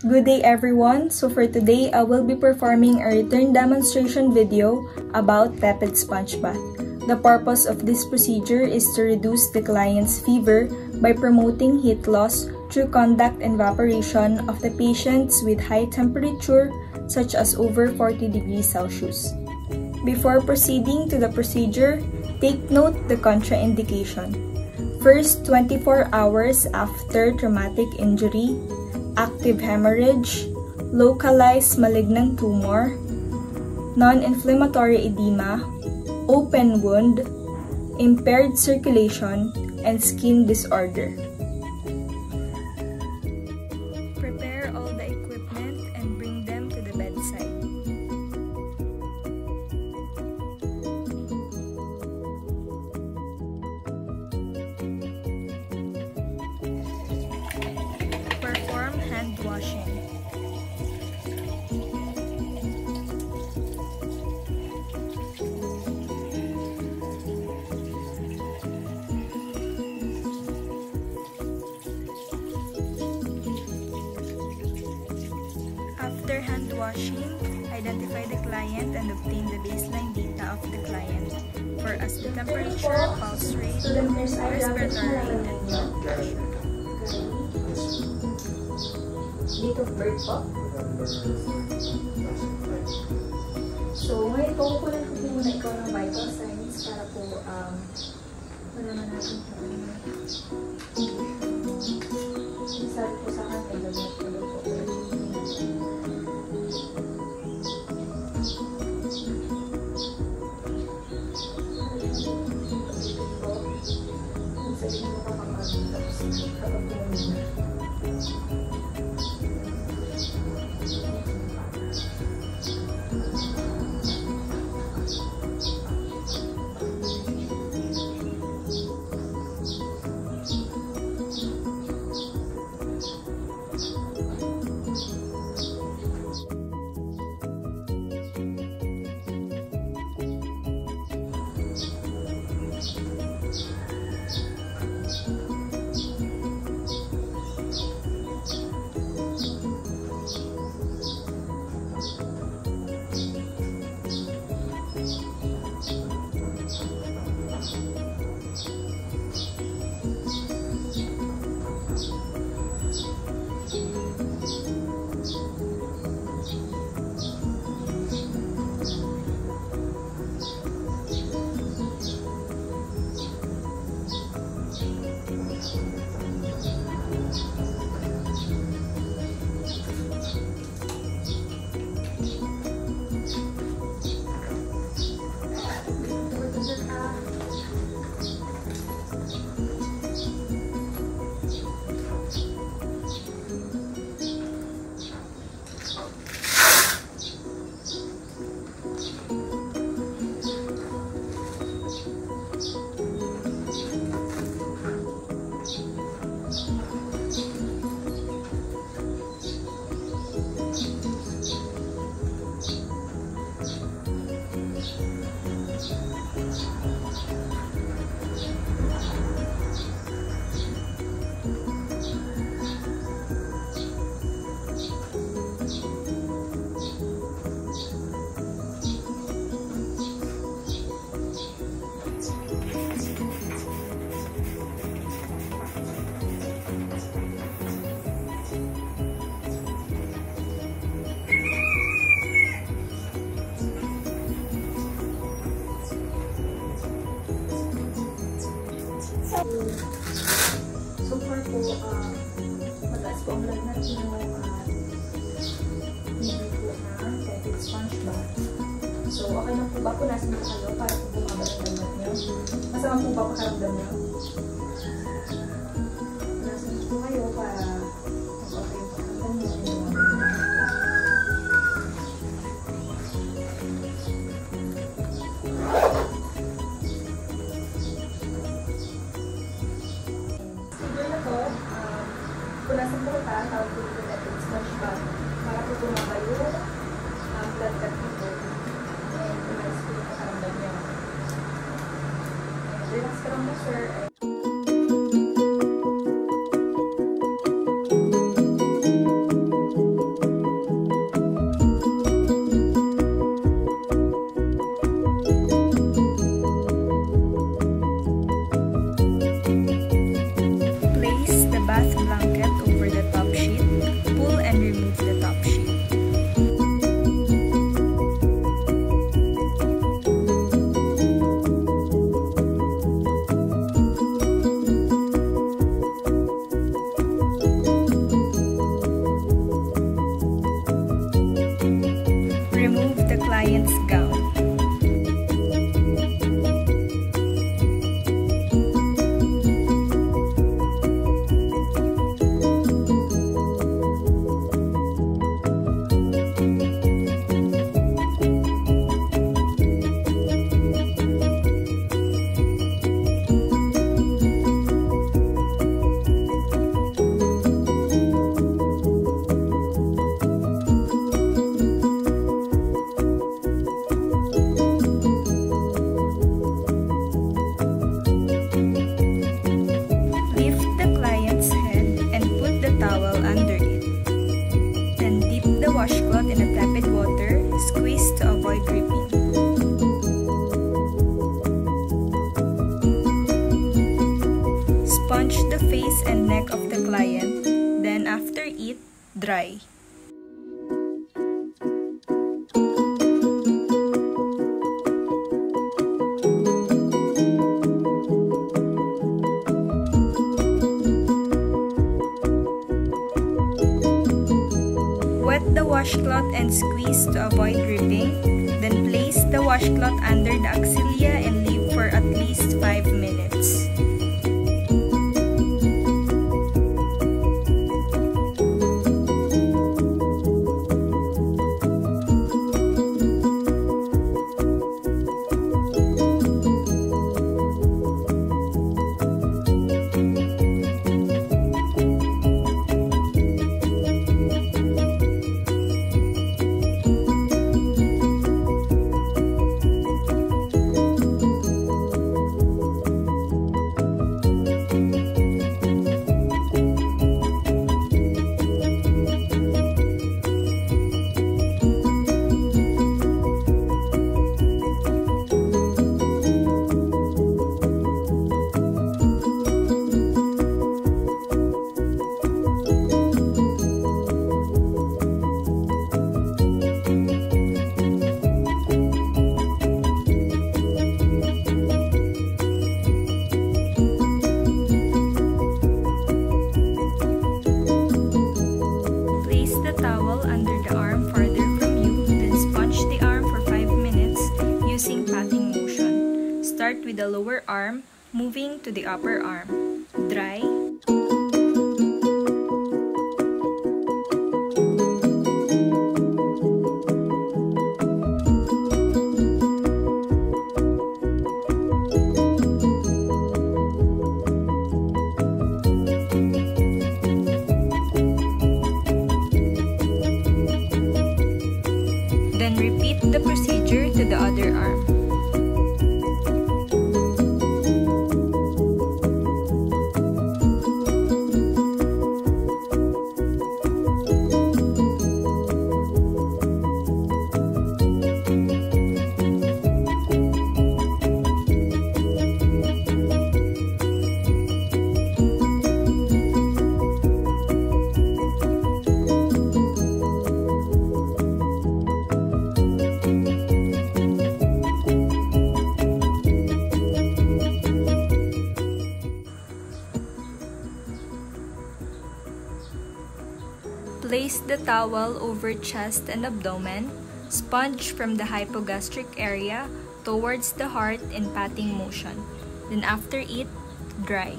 Good day everyone! So for today, I will be performing a return demonstration video about tepid sponge bath. The purpose of this procedure is to reduce the client's fever by promoting heat loss through conduct and evaporation of the patients with high temperature such as over 40 degrees Celsius. Before proceeding to the procedure, take note the contraindication. First 24 hours after traumatic injury, active hemorrhage, localized malignant tumor, non-inflammatory edema, open wound, impaired circulation, and skin disorder. Washing, identify the client and obtain the baseline data of the client for as the temperature, pulse rate, respiratory rate, and blood pressure. Date of birth po. So, ngayon po, kukunan ko po muna ikaw ng vital signs para po um, malaman natin kung ano. Sabi po sa ay lagot ko daw po. Po, uh, mataas po ang natin no, at hindi po na tepid sponge bath. So, okay lang po ba punasan po kayo para po bumaba ang lamat niyo? Masama po ba pakaramdam niyo? Punasan po kayo para kita, tawag po ito natin sponge bath para po bumaba yung um, blood cut nito. And umalis po yung pakaramdam niyo. And relax ka lang po, sir. And dry. Wet the washcloth and squeeze to avoid dripping. Then place the washcloth under the axilla and leave for at least 5 minutes. The lower arm, moving to the upper arm. Dry. The towel over chest and abdomen. Sponge from the hypogastric area towards the heart in patting motion. Then after it, dry.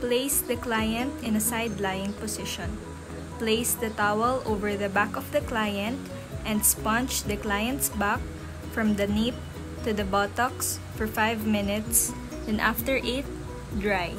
Place the client in a side-lying position. Place the towel over the back of the client and sponge the client's back from the nape to the buttocks for 5 minutes. Then after it, dry.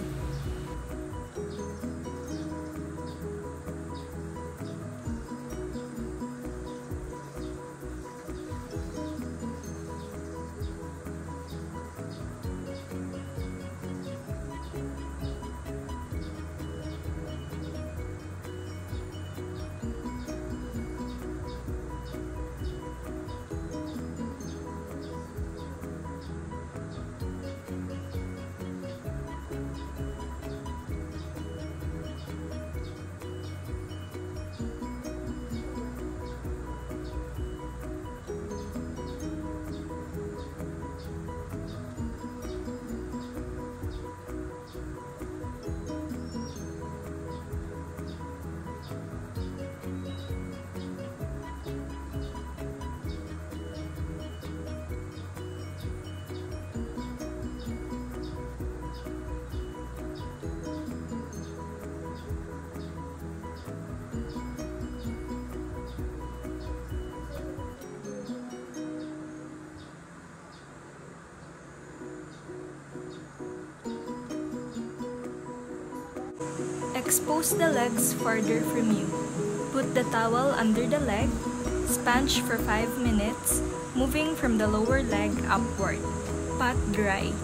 Expose the legs farther from you. Put the towel under the leg. Sponge for 5 minutes, moving from the lower leg upward. Pat dry.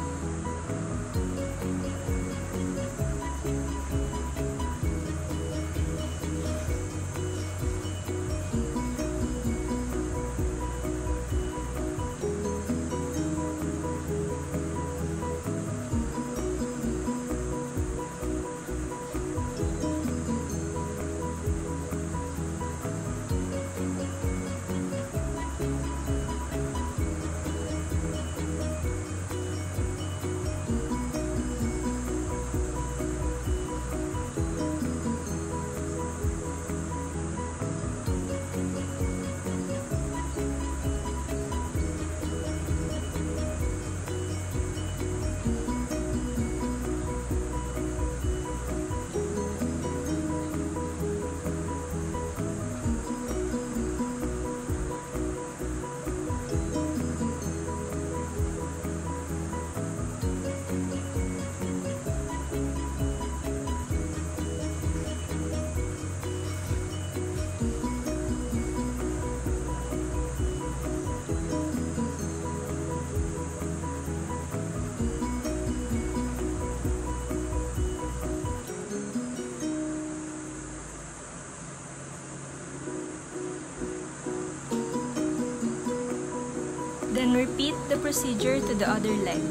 Then repeat the procedure to the other leg.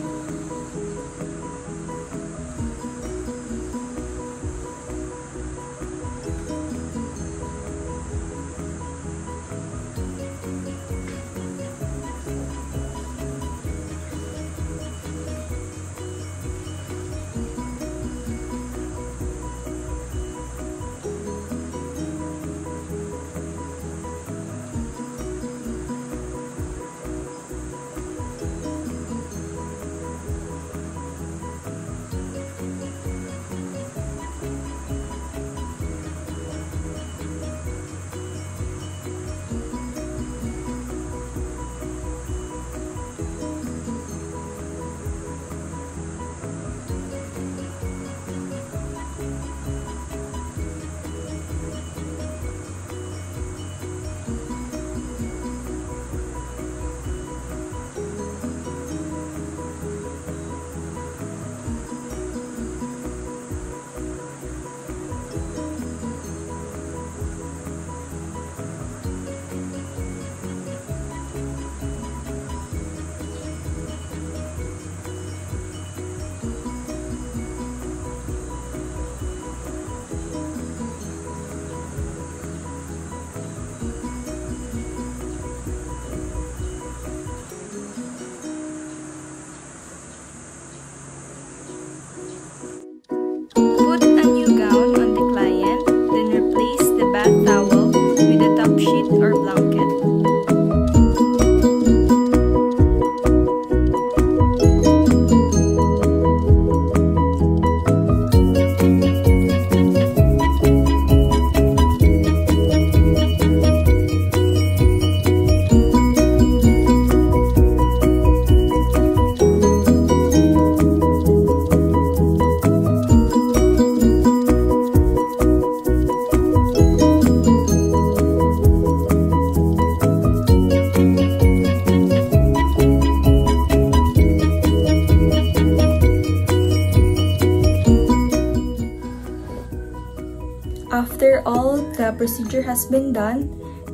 Procedure has been done,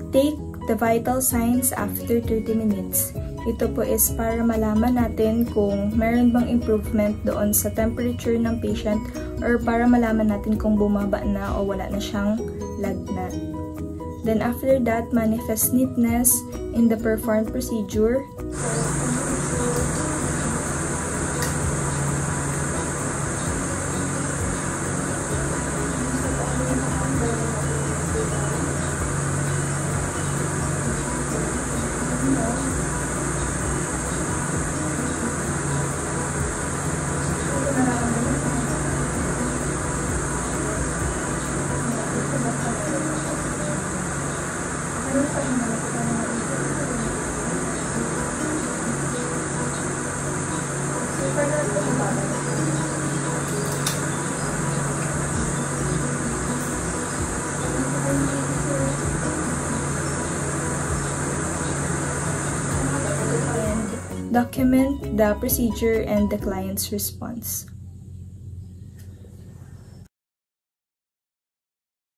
take the vital signs after 30 minutes. Ito po is para malaman natin kung meron bang improvement doon sa temperature ng patient or para malaman natin kung bumaba na o wala na siyang lagnat. Then after that, manifest neatness in the performed procedure. Document the procedure and the client's response.